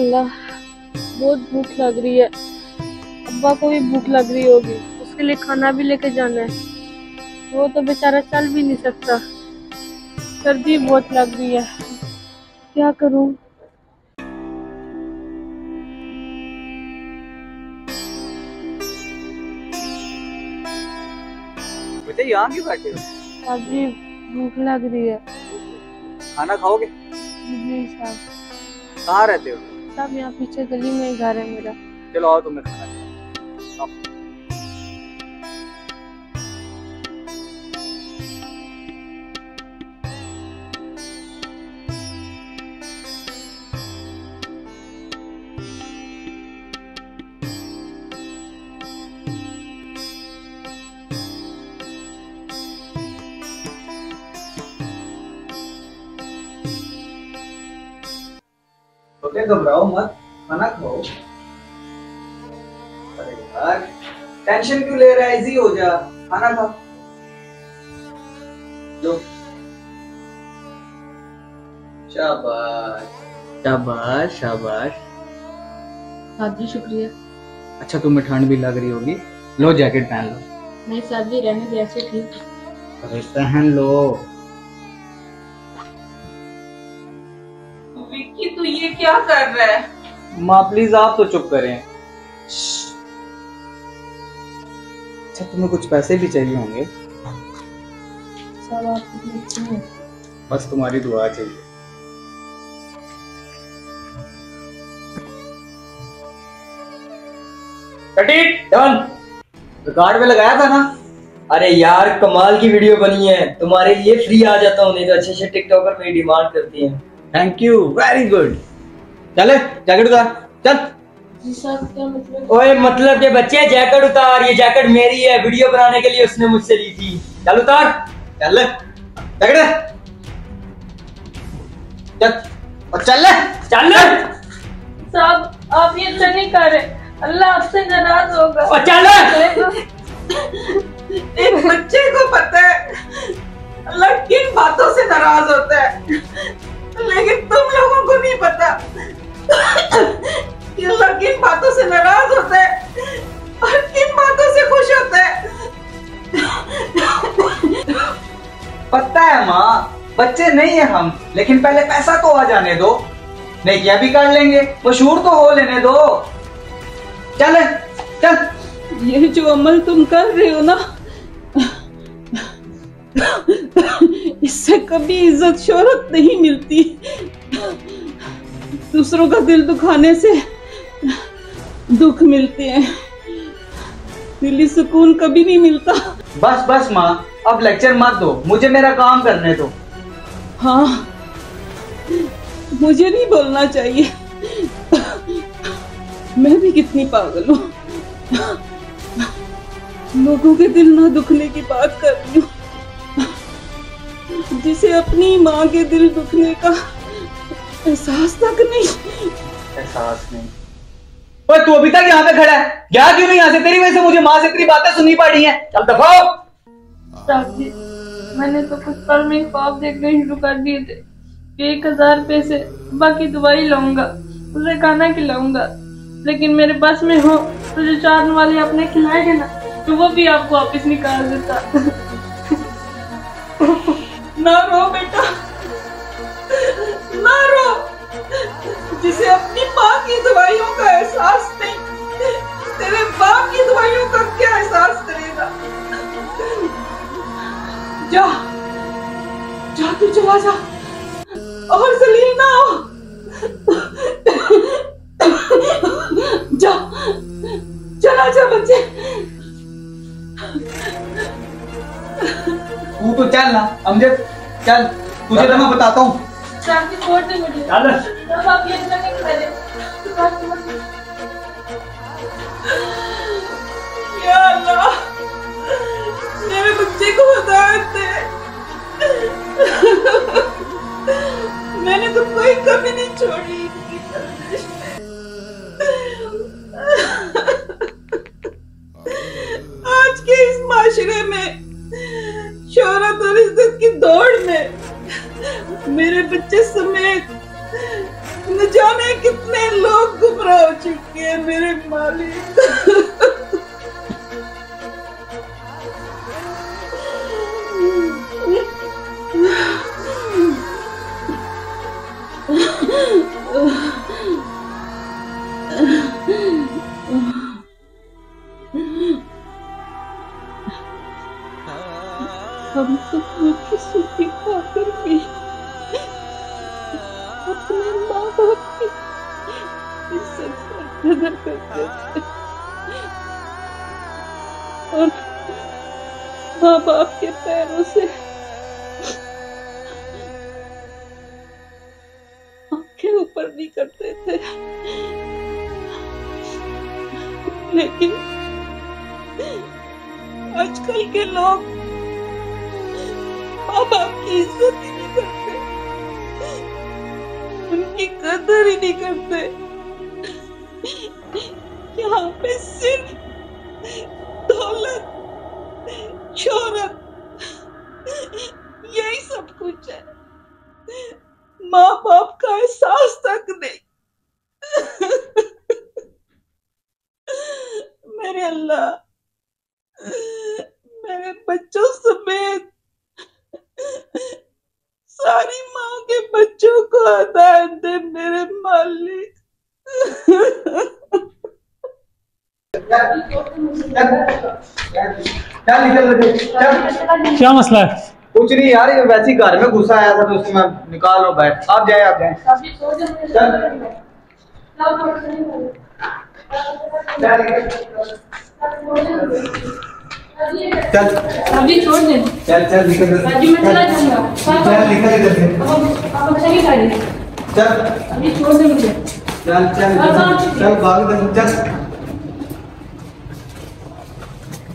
अल्लाह बहुत भूख लग रही है। अब्बा को भी भूख लग रही होगी उसके लिए खाना भी लेके जाना है। वो तो बेचारा चल भी नहीं सकता। सर्दी बहुत लग रही है। क्या करूँ? बेटे यहाँ क्यों बैठे हो? अभी भूख लग रही है। खाना खाओगे? जी साहब। कहाँ रहते हो? साहब यहाँ पीछे गली में घर है मेरा। चलो आओ तुम्हें बेटे घबराओ मत खाना खाओ अरे यार टेंशन क्यों ले रहा है इजी हो जा खाना खा लो शाबाश शाबाश शाबाश हाँ जी शुक्रिया अच्छा तुम्हें ठंड भी लग रही होगी लो जैकेट पहन लो नहीं साहब जी रहने दे ऐसे ठीक अरे पहन लो क्या कर रहा है? माँ प्लीज़ आप तो चुप करें। अच्छा तुम्हें कुछ पैसे भी चाहिए होंगे? बस तुम्हारी दुआ चाहिए। डन रिकॉर्ड पे लगाया था ना? अरे यार कमाल की वीडियो बनी है। तुम्हारे लिए फ्री आ जाता हूँ नहीं तो अच्छे अच्छे टिकटॉकर मेरी डिमांड करती हैं। थैंक यू वेरी गुड चले जैकेट उतार। चल। जी साहब क्या मतलब? ओए मतलब के बच्चे जैकेट उतार ये जैकेट मेरी है वीडियो बनाने के लिए उसने मुझसे ली थी। चल उतार। चल। जैकेट चल। और चल। चल। साहब आप ये अच्छा नहीं कर रहे। अल्लाह आपसे नाराज़ होगा। और चल। एक बच्चे को पता है अल्लाह किन बातों से नाराज़ होता है। लेकिन तुम लोगों को नहीं पता। कि अल्लाह किन बातों से नाराज़ होता है और किन बातों से खुश होता? है पता है माँ, बच्चे नहीं है हम, लेकिन पहले पैसा तो आ जाने दो। नहीं क्या भी कर लेंगे, मशहूर तो हो लेने दो। चल चल। ये जो अमल तुम कर रहे हो ना, इससे कभी इज़्ज़त शोहरत नहीं मिलती। दूसरों का दिल दुखाने से दुख मिलते हैं। दिली सुकून कभी नहीं मिलता। बस बस माँ अब लेक्चर मत दो। मुझे मेरा काम करने दो। हाँ मुझे नहीं बोलना चाहिए। मैं भी कितनी पागल हूँ। लोगों के दिल ना दुखने की बात कर रही हूँ। जिसे अपनी माँ के दिल दुखने का एहसास तक नहीं। एहसास नहीं। ओए तू अभी तक यहाँ पे खड़ा है। गया क्यों नहीं यहाँ से? तेरी वजह से मुझे माँ से तेरी बातें सुननी पड़ी हैं। चल दफ़ा हो। साहब जी मैंने तो कुछ पल में ख्वाब देखने शुरू कर दिए थे। एक हज़ार रुपये से बाकी दवाई लाऊँगा उसे खाना खिलाऊँगा। लेकिन मेरे बस में हो तो जो चार वाले आपने खिलाए हैं ना तो वो भी आपको वापिस निकाल देता। ना रो बेटा। जिसे अपनी माँ की दवाइयों का एहसास नहीं, तेरे बाप की दवाइयों का क्या एहसास करेगा? जा जा तू चला जा, और जलील ना हो। जा, चला जा बच्चे। तू तो चल ना, अमजद, चल, तुझे तो मैं बताता हूँ। आप ये। या अल्लाह मेरे बच्चे को हिदायत दे। मैंने तो कोई कमी नहीं छोड़ी। आज के इस माशरे में शोहरत और इज़्ज़त की दौड़ में मेरे बच्चे समेत न जाने कितने लोग गुमराह हो चुके हैं मेरे मालिक। बाप की इज़्ज़त ही नहीं करते। उनकी कदर ही नहीं करते। यहाँ पे सिर्फ़ दौलत, शोहरत, यही सब कुछ है। माँ बाप का एहसास तक नहीं। मेरे अल्लाह, मेरे बच्चों समेत सारी माँ के बच्चों को हदायत दे मेरे मालिक। क्या मसला है? कुछ नहीं यार ये वैसे घर में घुसा आया था तो उसे मैं निकाल लो बैठ। आप जाए आप जाए। चल। चल अभी छोड़ दे। चल चल निकल। अभी मैं चला जाऊँगा। चल निकल इधर से। अच्छा ही गाड़ी। चल। अभी छोड़ दे मुझे। चल चल चल चल भाग दे चल।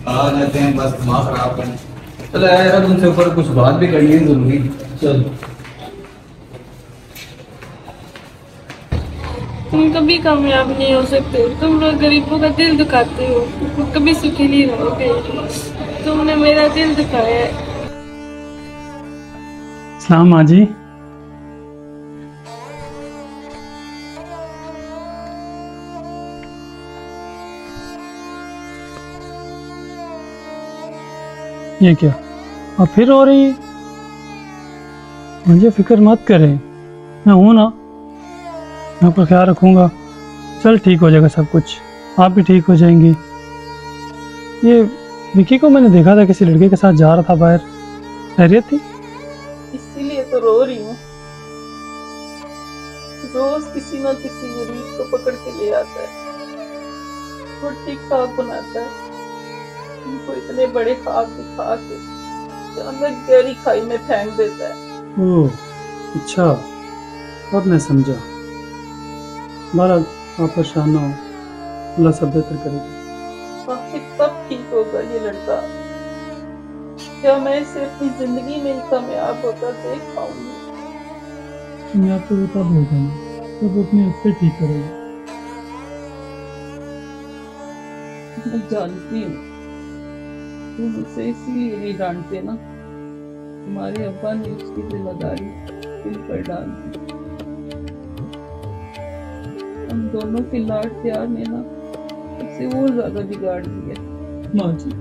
आ जाते हैं बस दिमाग खराब करने। चलो यार तुमसे ऊपर कुछ बात भी करनी है ज़रूरी। चल। तुम कभी कामयाब नहीं हो सकते। तुम लोग गरीबों का दिल दुखाते हो। तुम कभी सुखी नहीं रहोगे। तुमने मेरा दिल दुखाया है। सलाम माँ जी ये क्या? अब फिर हो रही है? मुझे फ़िक्र मत करें। मैं हूँ ना। मैं आपका ख्याल रखूँगा। चल ठीक हो जाएगा सब कुछ। आप भी ठीक हो जाएँगी। ये विकी को मैंने देखा था किसी लड़के के साथ जा रहा था बाहर। खैरियत थी? इसीलिए तो रो रही हूँ। रोज किसी ना किसी गरीब को पकड़ के ले आता है। वो ठीक ठाक बनाता है। उनको इतने बड़े ख्वाब दिखा के जानवर गहरी खाई में फेंक देता है। ओह अच्छा। अब मैं समझा। बहरहाल आप परेशान ना हो। अल्लाह सब बेहतर करेगा। ठीक होगा ये लड़का। क्या मैं इसे अपनी ज़िंदगी में कामयाब होता देख पाऊँगी? मैं आपको वो तब होगा तब वो अपने से ठीक करेगा। मैं जानती हूँ। तुम उसे इसीलिए नहीं डांटते ना। तुम्हारे अब्बा ने उसकी ज़िम्मेदारी दिल पर डाल दी। दोनों के लाड प्यार ने ना उसे और ज़्यादा बिगाड़ दिया माँ जी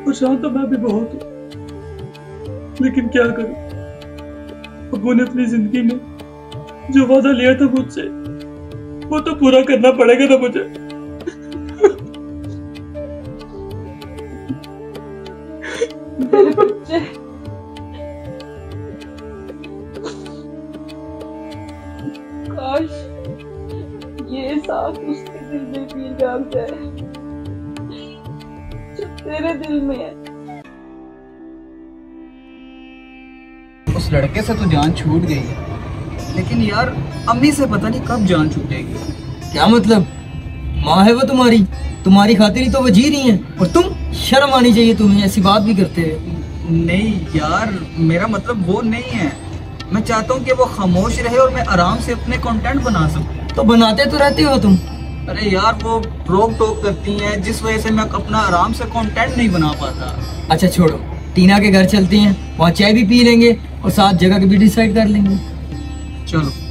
परेशान तो मैं भी बहुत हूँ। लेकिन क्या करूँ? अबू ने अपनी ज़िंदगी में जो वादा लिया था मुझसे, वो तो पूरा करना पड़ेगा ना मुझे। उस से तो जान छूट गई है। लेकिन यार अम्मी से पता नहीं कब जान छूटेगी। क्या मतलब? माँ है वो तुम्हारी। तुम्हारी खातिर ही तो वो जी रही हैं। और तुम शर्म आनी चाहिए तुम्हें ऐसी बात भी करते हैं। नहीं यार मेरा मतलब वो नहीं है। मैं चाहता हूँ कि वो खामोश रहे और मैं आराम से अपने कंटेंट बना सकूँ। तो बनाते तो रहते हो तुम। अरे यार वो रोक टोक करती हैं जिस वजह से मैं अपना आराम से कंटेंट नहीं बना पाता। अच्छा छोड़ो। टीना के घर चलते हैं, वहाँ चाय भी पी लेंगे और साथ जगह भी डिसाइड कर लेंगे। चलो।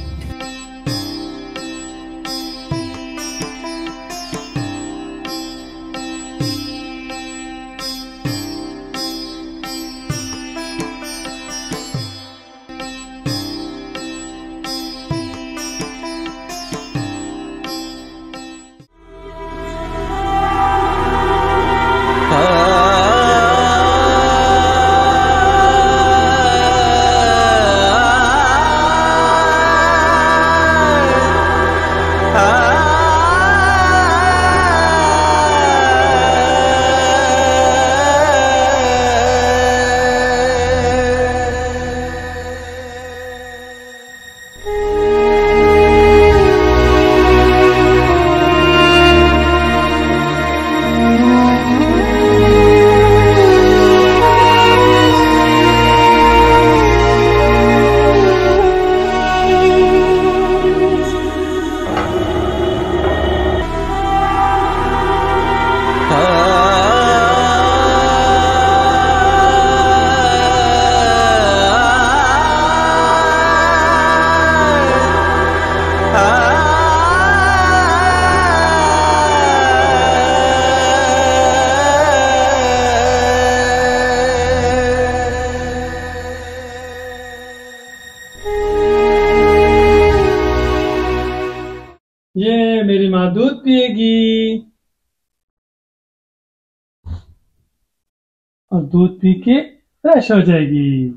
दूध पी के फ्रेश हो जाएगी।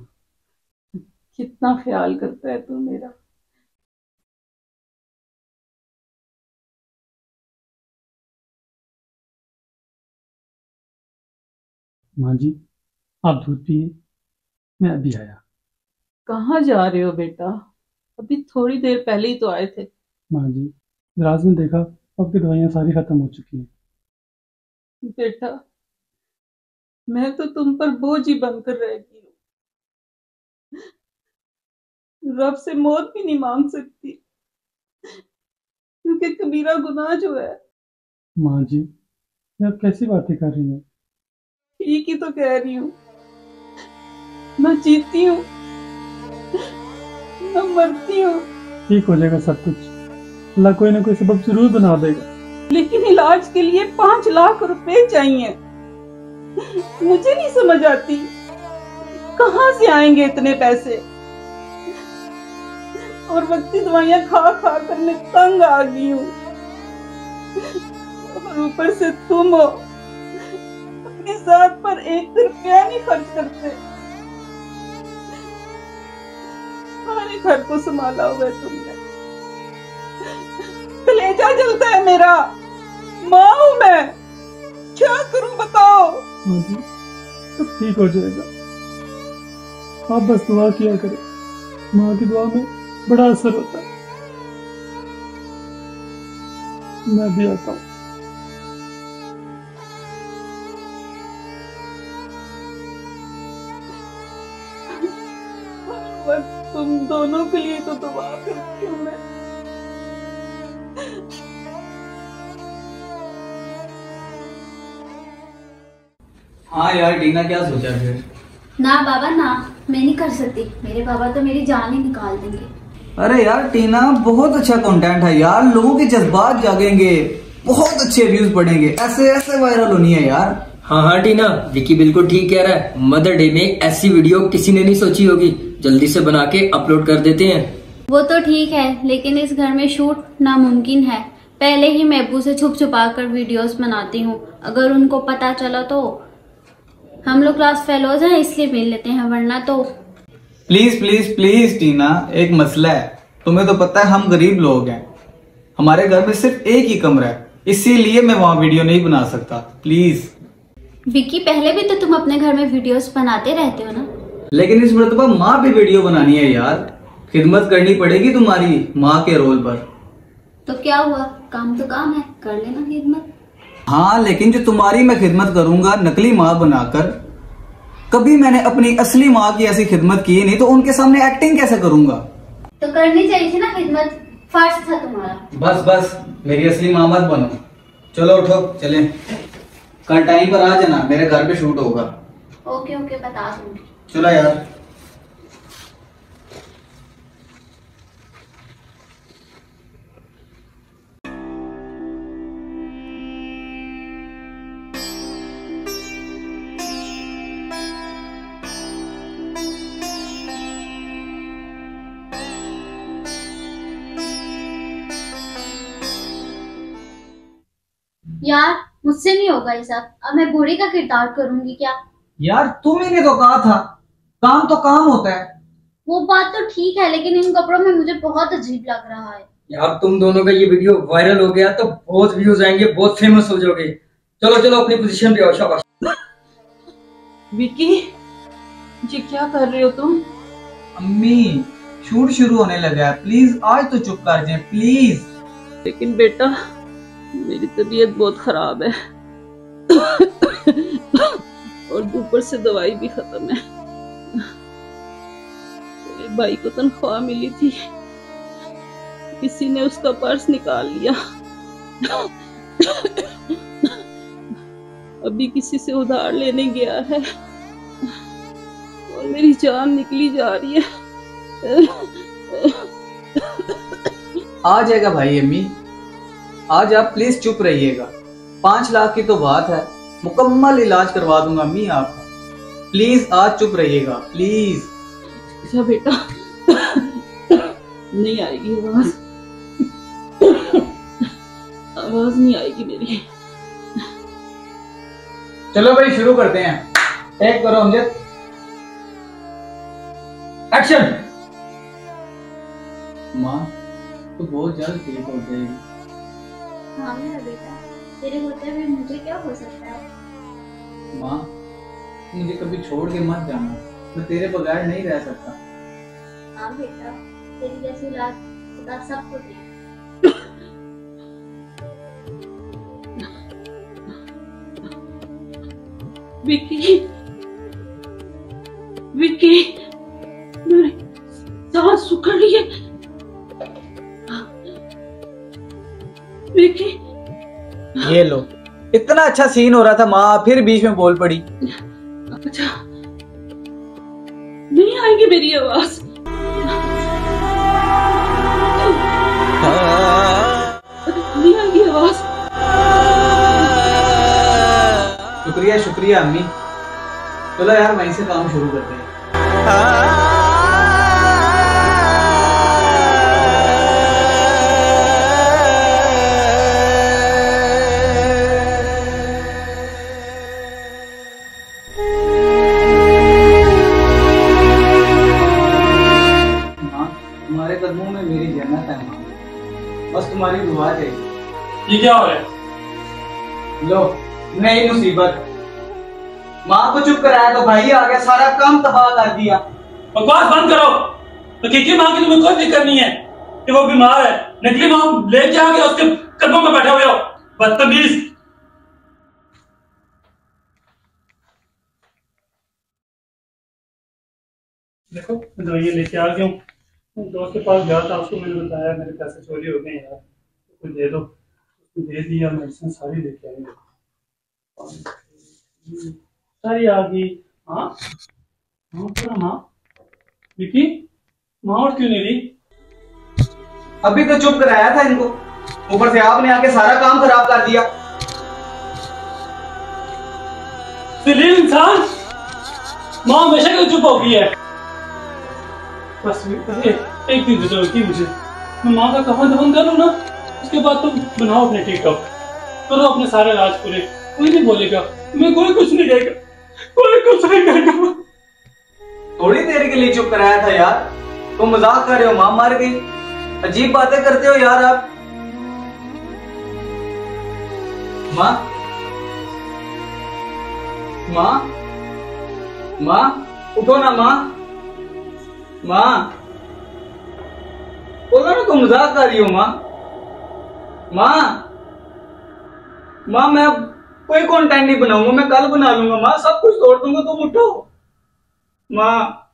कितना ख्याल करता है तू मेरा। माँ जी आप दूध पिए। मैं अभी आया। कहाँ जा रहे हो बेटा? अभी थोड़ी देर पहले ही तो आए थे। माँ जी दराज में देखा आपकी दवाइयाँ सारी खत्म हो चुकी हैं। बेटा मैं तो तुम पर बोझ ही बनकर रह गई हूँ। रब से मौत भी नहीं मांग सकती क्योंकि कबीरा गुनाह जो है। माँ जी आप कैसी बातें कर रही हैं? ठीक ही तो कह रही हूँ। मैं जीती हूँ। मैं मरती हूँ। ठीक हो जाएगा सब कुछ। अल्लाह कोई ना कोई सबब ज़रूर बना देगा। लेकिन इलाज के लिए पाँच लाख रुपए चाहिए। मुझे नहीं समझ आती। कहाँ से आएँगे इतने पैसे? और वक्ती दवाइयाँ खा खा कर मैं तंग आ गई हूँ। ऊपर से तुम हो। अपनी जात पर एक रुपया नहीं खर्च करते। सारे घर को संभाला हुआ है तुमने। कलेजा जलता है मेरा। माँ हूँ मैं। क्या करूँ बताओ? माँ जी सब ठीक हो जाएगा। आप बस दुआ किया करें। माँ की दुआ में बड़ा असर होता है। मैं भी आता हूँ। तुम दोनों के लिए तो दुआ करती हूँ मैं। हाँ यार टीना क्या सोचा फिर? ना बाबा ना मैं नहीं कर सकती। मेरे बाबा तो मेरी जान ही निकाल देंगे। अरे यार टीना बहुत अच्छा कंटेंट है यार। लोगों के जज्बात जागेंगे। बहुत अच्छे व्यूज़ पड़ेंगे ऐसे ऐसे वायरल होनी है यार। हाँ हाँ टीना। विकी बिल्कुल ठीक कह रहा है। मदर डे में ऐसी वीडियो किसी ने नहीं सोची होगी। जल्दी से बना के अपलोड कर देते हैं। वो तो ठीक है लेकिन इस घर में शूट नामुमकिन है। पहले ही मैं अब्बू से छुप छुपा कर वीडियोस बनाती हूँ। अगर उनको पता चला तो हम लोग क्लास फेलोज हैं इसलिए मिल लेते हैं वरना तो प्लीज़ प्लीज़ प्लीज़ टीना एक मसला है। तुम्हें तो पता है हम गरीब लोग हैं। हमारे घर में सिर्फ़ एक ही कमरा है इसीलिए मैं वहाँ वीडियो नहीं बना सकता। प्लीज़ विकी पहले भी तो तुम अपने घर में वीडियोस बनाते रहते हो ना? लेकिन इस मरतबा माँ भी वीडियो बनानी है यार। खिदमत करनी पड़ेगी तुम्हारी माँ के रोल पर। तो क्या हुआ? काम तो काम है कर लेना खिदमत। हाँ लेकिन जो तुम्हारी मैं खिदमत करूँगा नकली माँ बनाकर कभी मैंने अपनी असली माँ की ऐसी खिदमत की नहीं तो उनके सामने एक्टिंग कैसे करूँगा? तो करनी चाहिए थी ना खिदमत फ़र्ज़ था तुम्हारा। बस बस मेरी असली माँ मत बनो। चलो उठो चले। कल टाइम पर आ जाना मेरे घर पे शूट होगा। ओके ओके बता दूँगी। चलो यार। यार मुझसे नहीं होगा ये सब। अब मैं बूढ़ी का किरदार करूँगी क्या? यार तुम ही ने तो कहा था। काम तो काम होता है। वो बात तो ठीक है लेकिन इन कपड़ों में मुझे बहुत अजीब लग रहा है। यार तुम दोनों का ये वीडियो वायरल हो गया तो बहुत व्यूज़ आएँगे बहुत फ़ेमस हो जाओगे। चलो चलो अपनी पोजीशन पे आओ शाबाश। विकी ये क्या कर रहे हो तुम? अम्मी शूट शुरू होने लगा है। प्लीज़ आज तो चुप कर जाए प्लीज़। लेकिन बेटा मेरी तबीयत बहुत खराब है। और ऊपर से दवाई भी खत्म है। मेरे भाई को तनख्वाह मिली थी। किसी ने उसका पर्स निकाल लिया। अभी किसी से उधार लेने गया है। और मेरी जान निकली जा रही है। आ जाएगा भाई अम्मी। आज आप प्लीज़ चुप रहिएगा। पाँच लाख की तो बात है। मुकम्मल इलाज करवा दूँगा मी आपका प्लीज़ आज चुप रहिएगा। प्लीज़ अच्छा बेटा। नहीं आएगी आवाज़। आवाज़ नहीं आएगी मेरी। चलो भाई शुरू करते हैं। टेक करो अमजद। एक्शन माँ तो बहुत जल्द ठीक हो जाएगी। हाँ मेरा बेटा। तेरे होते हुए मुझे क्या हो सकता है? माँ मुझे कभी छोड़ के मत जाना। मैं तेरे बगैर नहीं रह सकता। हाँ बेटा तेरी जैसी औलाद खुदा सबको दे। विकी विकी मेरी सांस सुखड़ रही है। ये लो। इतना अच्छा सीन हो रहा था माँ फिर बीच में बोल पड़ी। अच्छा। नहीं आएगी मेरी आवाज़। नहीं आएगी आवाज़। शुक्रिया शुक्रिया अम्मी। चलो यार वहीं से काम शुरू करते हैं। ये क्या हो रहा है? लो नई मुसीबत। माँ को चुप कराया तो भाई आ गया सारा काम तबाह कर दिया। बकवास बंद करो। तो किसी माँ की तुम्हें कोई फ़िक्र नहीं है कि वो बीमार है? नकली माँ लेके आके उसके कदमों में बैठे हुए हो। बदतमीज। देखो मैं दवाइयाँ लेके आ गया हूँ। दोस्त के पास गया था उसको मैंने बताया मेरे पैसे चोरी हो गए यार तो कुछ दे दो। दे दिया मेडिसिन सारी लेके आई सारी आ गई। हाँ? हाँ पूरा माँ विकी माँ और क्यों नहीं रही? अभी तो चुप कराया था इनको। ऊपर से आपने आके सारा काम खराब कर दिया। इंसान माँ हमेशा क्यों चुप हो गई है? बस ए, एक दिन दे दो मुझे। मैं माँ का कफन दफन कर लूँ ना? उसके बाद तुम बनाओ अपने टिकटॉक करो अपने सारे राज पूरे। कोई नहीं बोलेगा। मैं कोई कुछ नहीं कहेगा। कोई कुछ नहीं कहेगा। थोड़ी देर के लिए चुप कराया था यार। तुम मज़ाक कर रहे हो माँ मार गई अजीब बातें करते हो यार आप। माँ। माँ। माँ। उठो ना माँ। माँ। बोलो ना तुम मज़ाक कर रही हो, माँ। माँ माँ, मैं कोई कंटेंट नहीं बनाऊँगा, मैं कल बना लूँगा, माँ, सब कुछ तोड़ दूँगा, तुम उठो। माँ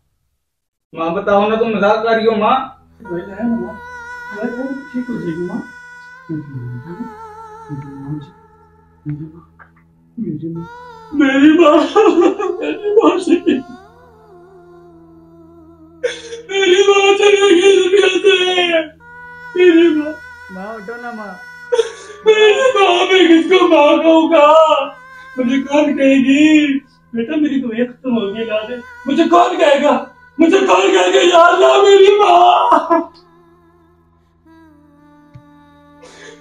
माँ, बताओ ना, तुम मज़ाक कर रही हो, माँ? दवाई लाया ना माँ? दवाई लाया तो ठीक हो जाएगी, माँ। मेरी माँ। मेरी माँ। मेरी माँ चली मेरी माँ चली गई दुनिया से मेरी माँ। माँ उठो ना माँ मेरी माँ मैं किसको माँ कहूँगा मुझे कौन कहेगी? बेटा मेरी तबीयत खत्म हो गई ला दे मुझे कौन कहेगा? मुझे कौन कहेगा या अल्लाह मेरी माँ?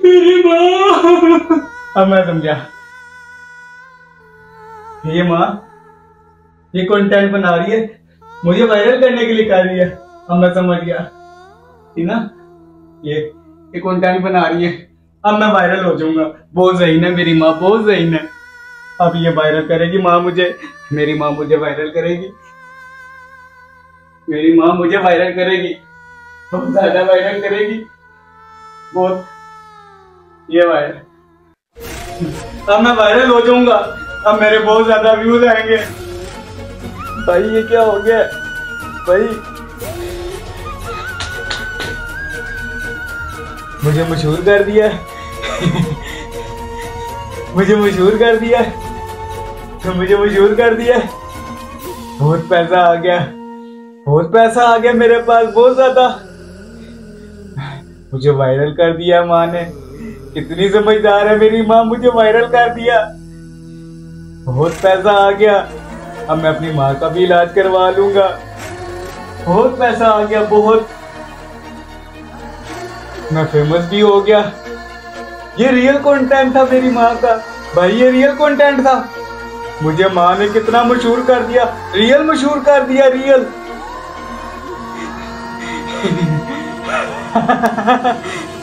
मेरी माँ। अब मैं समझा। ये माँ ये कंटेंट बना रही है। मुझे वायरल करने के लिए कर रही है। अब मैं समझ गया। ठीक ना? ये ये कंटेंट बना रही है? अब मैं वायरल हो जाऊँगा। बहुत सही है मेरी माँ, बहुत सही है। अब ये वायरल करेगी, माँ मुझे, मेरी माँ मुझे वायरल करेगी। मेरी माँ मुझे वायरल करेगी। बहुत ज़्यादा वायरल करेगी। बहुत। ये वायरल अब मैं वायरल हो जाऊँगा। अब मेरे बहुत ज़्यादा व्यूज़ आएँगे। भाई, ये क्या हो गया? भाई मुझे मशहूर कर दिया। मुझे मशहूर कर दिया। तो मुझे मशहूर कर दिया। बहुत पैसा आ गया। बहुत पैसा आ गया मेरे पास, बहुत ज़्यादा। मुझे वायरल कर दिया माँ ने। कितनी समझदार है मेरी माँ, मुझे वायरल कर दिया। बहुत पैसा आ गया। अब मैं अपनी माँ का भी इलाज करवा लूँगा। बहुत पैसा आ गया, बहुत। मैं फ़ेमस भी हो गया। ये रियल कंटेंट था मेरी माँ का। भाई, ये रियल कंटेंट था। मुझे माँ ने कितना मशहूर कर दिया। रियल मशहूर कर दिया रियल